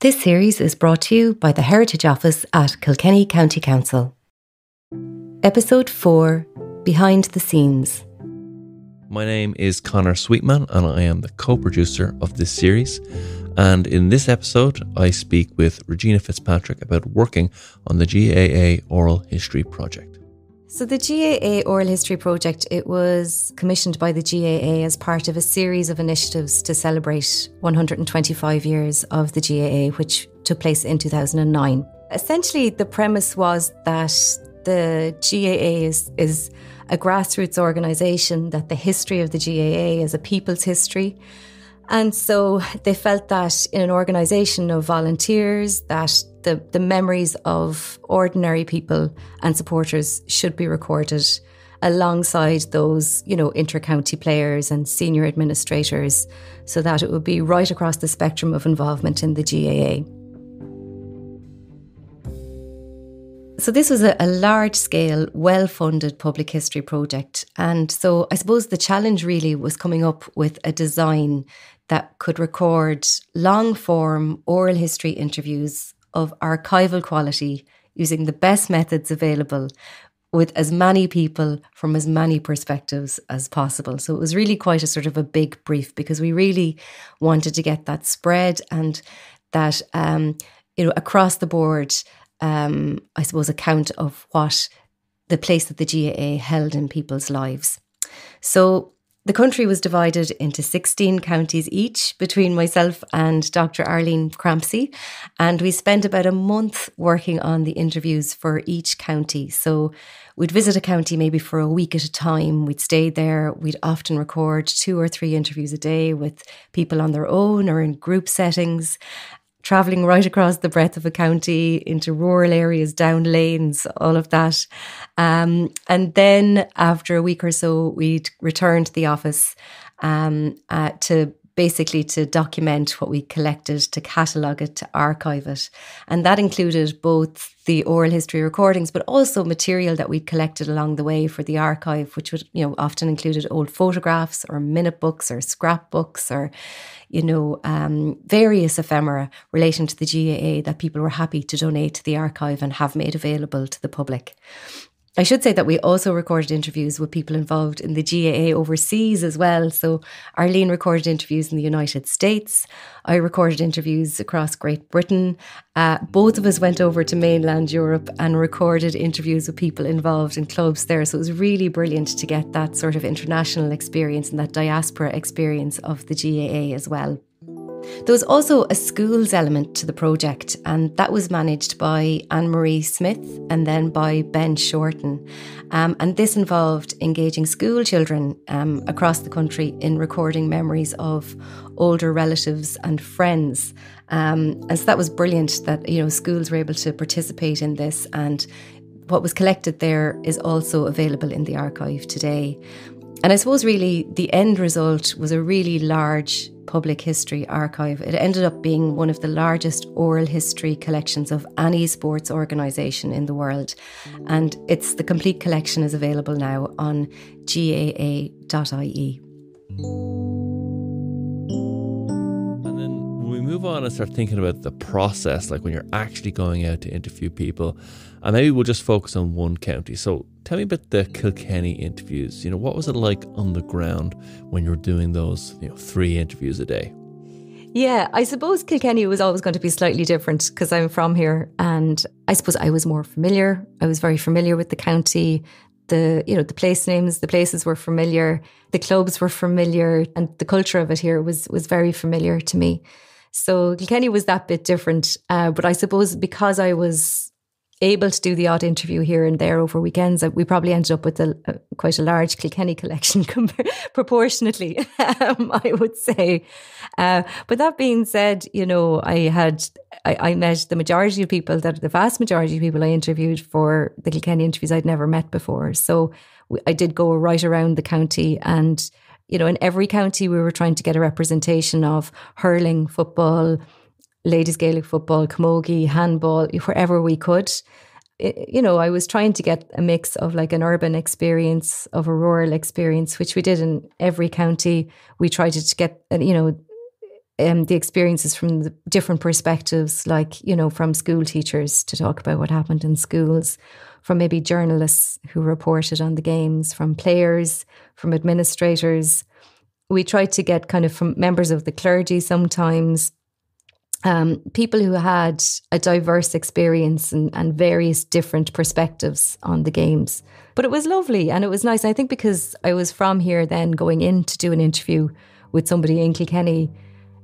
This series is brought to you by the Heritage Office at Kilkenny County Council. Episode 4 Behind the Scenes. My name is Conor Sweetman, and I am the co producer of this series. And in this episode, I speak with Regina Fitzpatrick about working on the GAA Oral History Project. So the GAA Oral History Project, it was commissioned by the GAA as part of a series of initiatives to celebrate 125 years of the GAA, which took place in 2009. Essentially, the premise was that the GAA is, is a grassroots organisation, that the history of the GAA is a people's history. And so they felt that in an organisation of volunteers, that the, the memories of ordinary people and supporters should be recorded alongside those, you know, inter-county players and senior administrators so that it would be right across the spectrum of involvement in the GAA. So, this was a, a large scale, well funded public history project. And so, I suppose the challenge really was coming up with a design that could record long form oral history interviews of archival quality using the best methods available with as many people from as many perspectives as possible. So it was really quite a sort of a big brief because we really wanted to get that spread and that um, you know across the board, um, I suppose, account of what the place that the GAA held in people's lives. So the country was divided into 16 counties each between myself and Dr. Arlene Crampsie. And we spent about a month working on the interviews for each county. So we'd visit a county maybe for a week at a time. We'd stay there. We'd often record two or three interviews a day with people on their own or in group settings traveling right across the breadth of a county into rural areas, down lanes, all of that. Um, and then after a week or so, we'd return to the office um, uh, to basically to document what we collected, to catalogue it, to archive it. And that included both the oral history recordings, but also material that we'd collected along the way for the archive, which would, you know, often included old photographs or minute books or scrapbooks or, you know, um, various ephemera relating to the GAA that people were happy to donate to the archive and have made available to the public. I should say that we also recorded interviews with people involved in the GAA overseas as well. So Arlene recorded interviews in the United States. I recorded interviews across Great Britain. Uh, both of us went over to mainland Europe and recorded interviews with people involved in clubs there. So it was really brilliant to get that sort of international experience and that diaspora experience of the GAA as well. There was also a schools element to the project, and that was managed by Anne Marie Smith and then by Ben Shorten. Um, and this involved engaging school children um, across the country in recording memories of older relatives and friends. Um, and so that was brilliant that you know schools were able to participate in this and what was collected there is also available in the archive today. And I suppose really the end result was a really large public history archive. It ended up being one of the largest oral history collections of any sports organisation in the world. And it's the complete collection is available now on gaa.ie. move on and start thinking about the process, like when you're actually going out to interview people, and maybe we'll just focus on one county. So tell me about the Kilkenny interviews. You know, what was it like on the ground when you were doing those, you know, three interviews a day? Yeah, I suppose Kilkenny was always going to be slightly different because I'm from here and I suppose I was more familiar. I was very familiar with the county. The you know the place names, the places were familiar, the clubs were familiar, and the culture of it here was was very familiar to me. So Kilkenny was that bit different, uh, but I suppose because I was able to do the odd interview here and there over weekends, we probably ended up with a, a quite a large Kilkenny collection proportionately, um, I would say. Uh, but that being said, you know, I had I, I, met the majority of people that the vast majority of people I interviewed for the Kilkenny interviews I'd never met before. So I did go right around the county and. You know, in every county, we were trying to get a representation of hurling, football, ladies Gaelic football, camogie, handball, wherever we could. you know, I was trying to get a mix of like an urban experience of a rural experience, which we did in every county. We tried to get, you know, um, the experiences from the different perspectives, like, you know, from school teachers to talk about what happened in schools, from maybe journalists who reported on the games, from players, from administrators. We tried to get kind of from members of the clergy sometimes, um, people who had a diverse experience and, and, various different perspectives on the games. But it was lovely and it was nice. I think because I was from here then going in to do an interview with somebody in Kilkenny,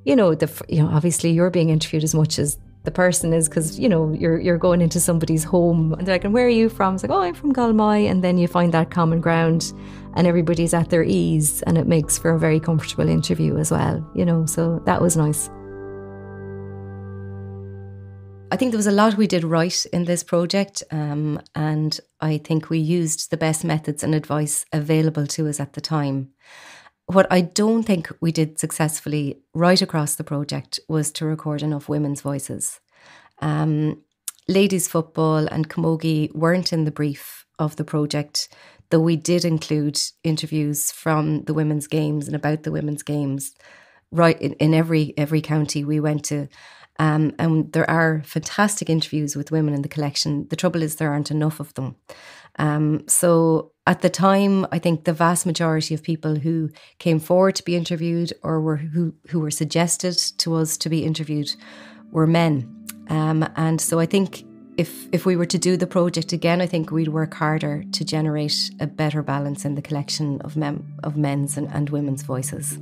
you know, the you know obviously you're being interviewed as much as the person is because you know you're you're going into somebody's home and they're like, and where are you from? It's like, oh, I'm from Galmoy, and then you find that common ground, and everybody's at their ease, and it makes for a very comfortable interview as well. You know, so that was nice. I think there was a lot we did right in this project, um, and I think we used the best methods and advice available to us at the time. What I don't think we did successfully right across the project was to record enough women's voices. Um, ladies football and camogie weren't in the brief of the project, though we did include interviews from the women's games and about the women's games right in, in every every county we went to um, and there are fantastic interviews with women in the collection. The trouble is, there aren't enough of them. Um, so at the time, I think the vast majority of people who came forward to be interviewed or were who, who were suggested to us to be interviewed were men. Um, and so I think if if we were to do the project again, I think we'd work harder to generate a better balance in the collection of mem- of men's and, and women's voices.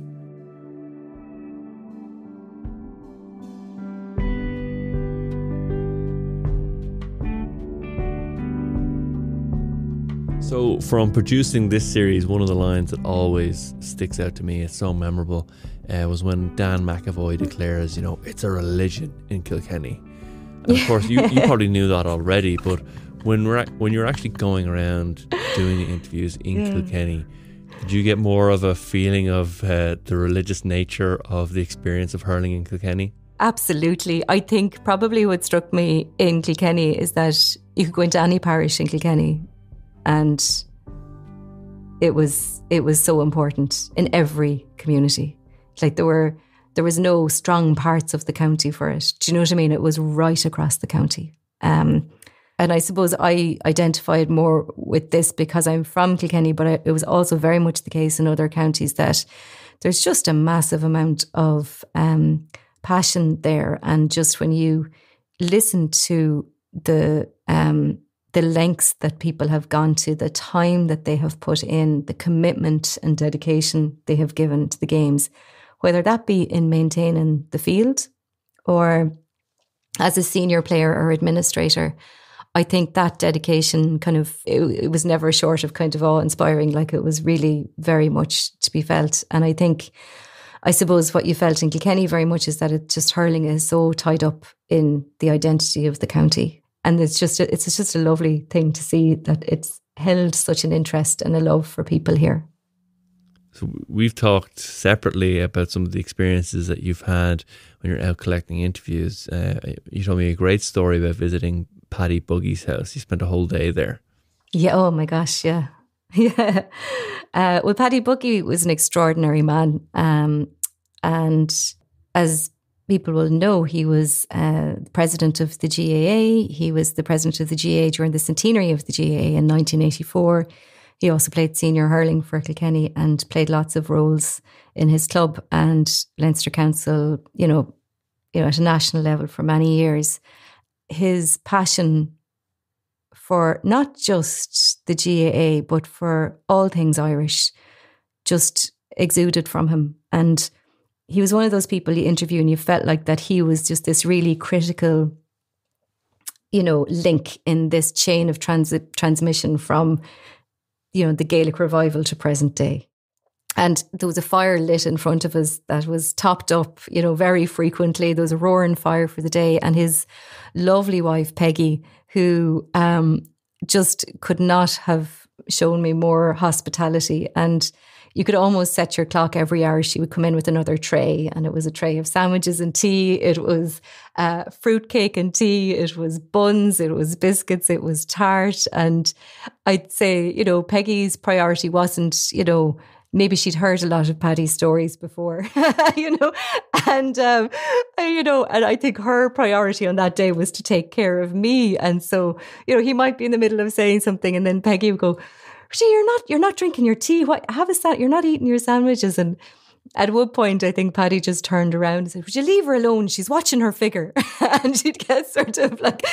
So, from producing this series, one of the lines that always sticks out to me, it's so memorable, uh, was when Dan McAvoy declares, you know, it's a religion in Kilkenny. And of course, you, you probably knew that already, but when we're when you're actually going around doing interviews in yeah. Kilkenny, did you get more of a feeling of uh, the religious nature of the experience of hurling in Kilkenny? Absolutely. I think probably what struck me in Kilkenny is that you could go into any parish in Kilkenny and it was it was so important in every community. Like there were there was no strong parts of the county for it. Do you know what I mean? It was right across the county. Um, and I suppose I identified more with this because I'm from Kilkenny, but it was also very much the case in other counties that there's just a massive amount of um, passion there. And just when you listen to the um, the lengths that people have gone to, the time that they have put in, the commitment and dedication they have given to the games, whether that be in maintaining the field or as a senior player or administrator. I think that dedication kind of it, it was never short of kind of awe inspiring. Like it was really very much to be felt. And I think I suppose what you felt in Kilkenny very much is that it just hurling is so tied up in the identity of the county and it's just a, it's just a lovely thing to see that it's held such an interest and a love for people here. So we've talked separately about some of the experiences that you've had when you're out collecting interviews. Uh, you told me a great story about visiting Paddy Buggy's house. You spent a whole day there. Yeah. Oh my gosh. Yeah. Yeah. Uh, well, Paddy Buggy was an extraordinary man, um, and as people will know he was uh, president of the GAA. He was the president of the GAA during the centenary of the GAA in 1984. He also played senior hurling for Kilkenny and played lots of roles in his club and Leinster Council, you know, you know, at a national level for many years. His passion for not just the GAA, but for all things Irish just exuded from him. And he was one of those people you interview and you felt like that he was just this really critical you know link in this chain of transit transmission from you know the gaelic revival to present day. And there was a fire lit in front of us that was topped up you know very frequently. There was a roaring fire for the day and his lovely wife peggy who um, just could not have shown me more hospitality. And you could almost set your clock every hour. She would come in with another tray, and it was a tray of sandwiches and tea. It was uh, fruit cake and tea. It was buns. It was biscuits. It was tart. And I'd say, you know, Peggy's priority wasn't, you know, maybe she'd heard a lot of Paddy's stories before, you know, and um, you know, and I think her priority on that day was to take care of me, and so you know, he might be in the middle of saying something, and then Peggy would go, "Gee, you're not, you're not drinking your tea. What? Have a sandwich. You're not eating your sandwiches." And at one point, I think Paddy just turned around and said, Would you leave her alone? She's watching her figure. and she'd get sort of like,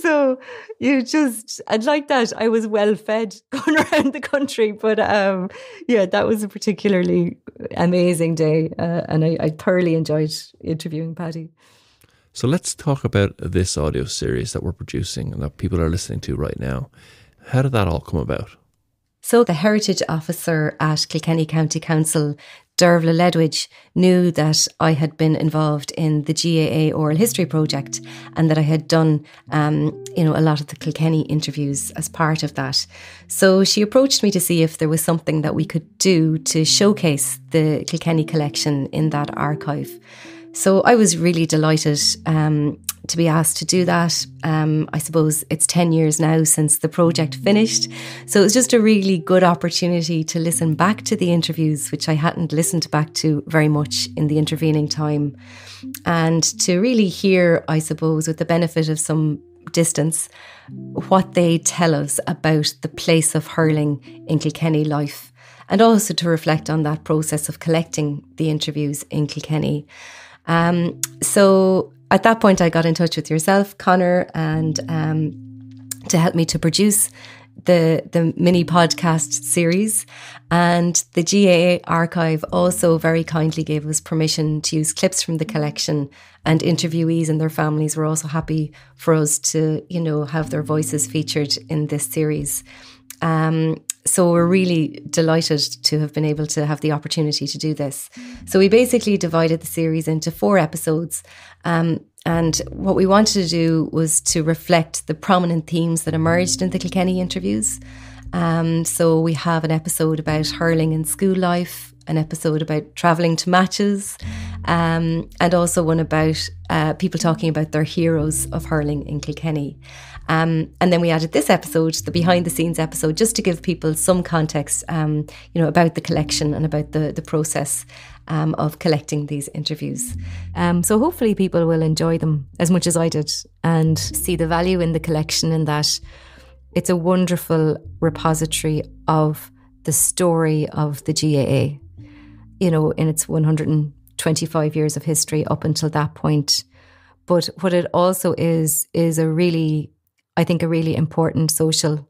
so you just, and like that, I was well fed going around the country. But um, yeah, that was a particularly amazing day. Uh, and I, I thoroughly enjoyed interviewing Paddy. So let's talk about this audio series that we're producing and that people are listening to right now. How did that all come about? So, the Heritage Officer at Kilkenny County Council Dearbhala Ledwidge knew that I had been involved in the GAA Oral History Project and that I had done, um, you know, a lot of the Kilkenny interviews as part of that. So she approached me to see if there was something that we could do to showcase the Kilkenny collection in that archive. So I was really delighted um, to be asked to do that. Um, I suppose it's 10 years now since the project finished. So it was just a really good opportunity to listen back to the interviews, which I hadn't listened back to very much in the intervening time, and to really hear, I suppose, with the benefit of some distance, what they tell us about the place of hurling in Kilkenny life. And also to reflect on that process of collecting the interviews in Kilkenny. Um, so at that point, I got in touch with yourself, Conor, and um, to help me to produce the the mini podcast series. And the GAA archive also very kindly gave us permission to use clips from the collection and interviewees and their families were also happy for us to you know have their voices featured in this series. Um, so we're really delighted to have been able to have the opportunity to do this. So we basically divided the series into four episodes. Um, and what we wanted to do was to reflect the prominent themes that emerged in the Kilkenny interviews. Um, so we have an episode about hurling in school life, an episode about travelling to matches, um, and also one about uh, people talking about their heroes of hurling in Kilkenny. Um, and then we added this episode, the behind the scenes episode, just to give people some context, um, you know, about the collection and about the the process um, of collecting these interviews. Um, so hopefully people will enjoy them as much as I did and see the value in the collection in that it's a wonderful repository of the story of the GAA. You know, in its 125 years of history up until that point. But what it also is, is a really I think, a really important social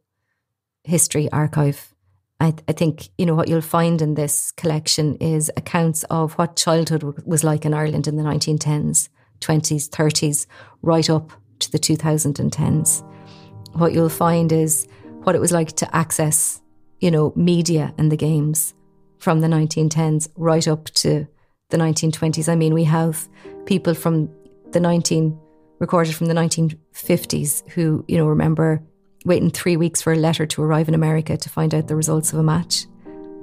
history archive. I, I, think, you know, what you'll find in this collection is accounts of what childhood was like in Ireland in the 1910s, 20s, 30s, right up to the 2010s. What you'll find is what it was like to access, you know, media and the games from the 1910s right up to the 1920s. I mean, we have people from the 19 recorded from the 1950s who, you know, remember waiting three weeks for a letter to arrive in America to find out the results of a match,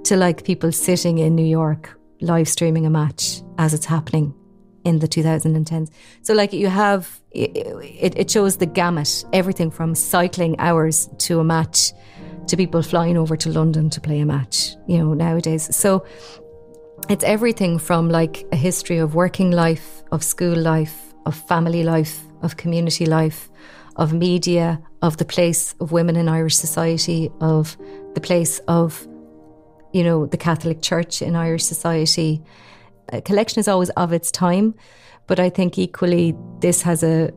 to like people sitting in New York live streaming a match as it's happening in the 2010s. So, like, you have it, it shows the gamut everything from cycling hours to a match to people flying over to London to play a match, you know, nowadays. So, it's everything from like a history of working life, of school life, of family life, of community life, of media, of the place of women in Irish society, of the place of, you know, the Catholic Church in Irish society. A collection is always of its time, but I think equally this has a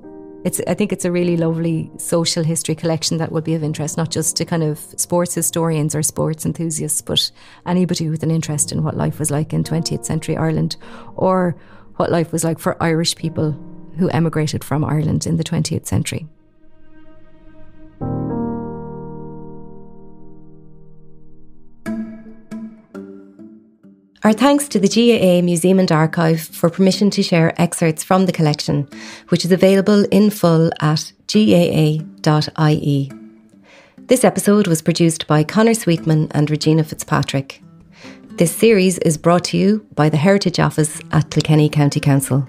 it's I think it's a really lovely social history collection that would be of interest not just to kind of sports historians or sports enthusiasts, but anybody with an interest in what life was like in 20th century Ireland or what life was like for Irish people who emigrated from Ireland in the 20th century. Our thanks to the GAA Museum and Archive for permission to share excerpts from the collection, which is available in full at gaa.ie. This episode was produced by Conor Sweetman and Regina Fitzpatrick. This series is brought to you by the Heritage Office at Kilkenny County Council.